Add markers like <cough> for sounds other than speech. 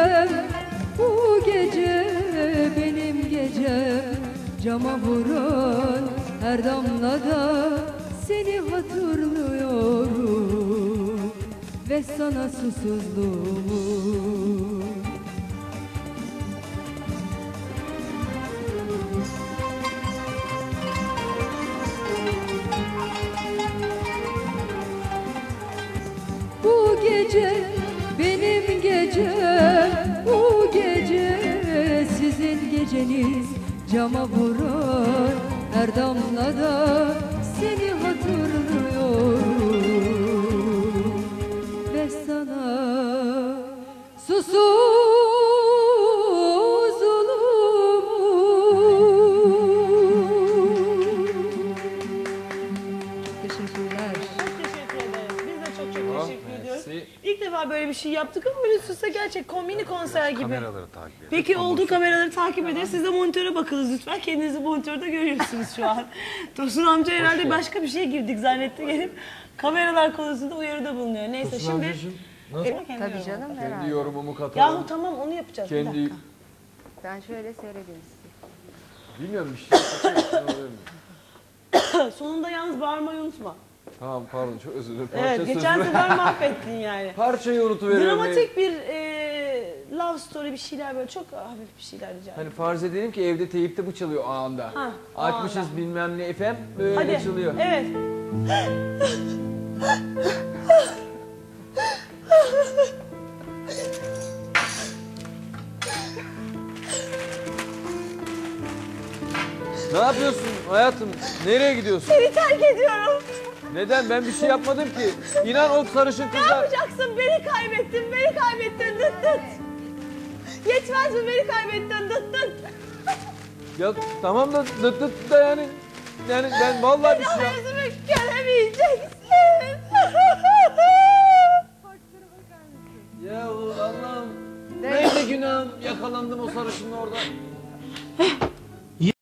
gecem Bu gece benim gecem Cama vuran her damlada Seni hatırlıyorum Ve sana susuzluğumu. Bu gece benim gecem geceniz Cama vurar her damlada defa böyle bir şey yaptık ama böyle üst üste gerçek kombini konser gibi. Kameraları takip edin. Peki olduğu kameraları takip edin. Siz de monitöre bakınız lütfen. Kendinizi monitörde görüyorsunuz şu an. <laughs> Tosun amca herhalde başka bir şeye girdik zannetti gelip kameralar konusunda uyarıda bulunuyor. Neyse Tosun şimdi... amcacığım, nasıl? Kendi Tabii canım Kendi herhalde. yorumumu katalım. Yahu tamam onu yapacağız. Bir Kendi dakika. Ben şöyle seyredeyim sizi. bilmiyorum bir şey? <coughs> Sonunda yalnız bağırmayı unutma. Tamam pardon çok özür dilerim. Parça Evet geçen sözü- sefer mahvettin yani. <laughs> Parçayı unutuveriyorum. Dramatik bir e, love story bir şeyler böyle çok hafif bir şeyler rica Hani farz edelim ki evde teyipte bu çalıyor o anda. Ha, o Açmışız anda. bilmem ne FM böyle Hadi. çalıyor. Evet. Ne yapıyorsun hayatım? Nereye gidiyorsun? Seni terk ediyorum. Neden? Ben bir şey yapmadım ki. İnan o sarışın Ne yapacaksın? Beni kaybettin, beni kaybettin dıt dıt. Yetmez mi beni kaybettin dıt dıt? Ya tamam da dıt dıt da yani... Yani ben vallahi bir şey... Daha yap- yüzümü göremeyeceksin. Ya Allah'ım. Neydi günahım? Yakalandım o sarışınla orada.